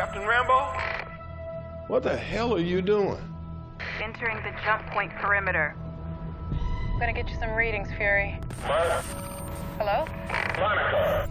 Captain Rambeau? What the hell are you doing? Entering the jump point perimeter. I'm gonna get you some readings, Fury. Mark. Hello? Monica.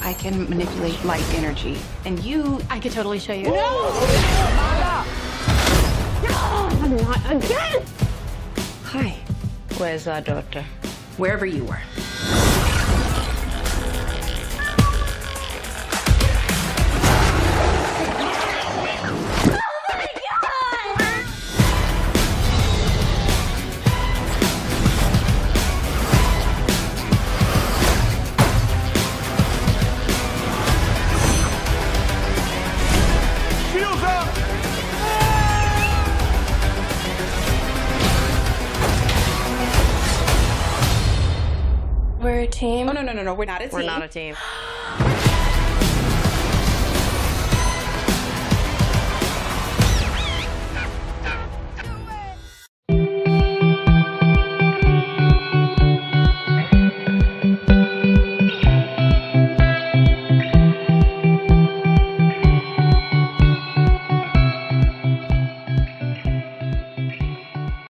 I can manipulate light energy. And you. I could totally show you. No! No! no! Not again! Hi. Where's our daughter? Wherever you were. A team. Oh, no, no, no, no. We're not a team. We're not a team.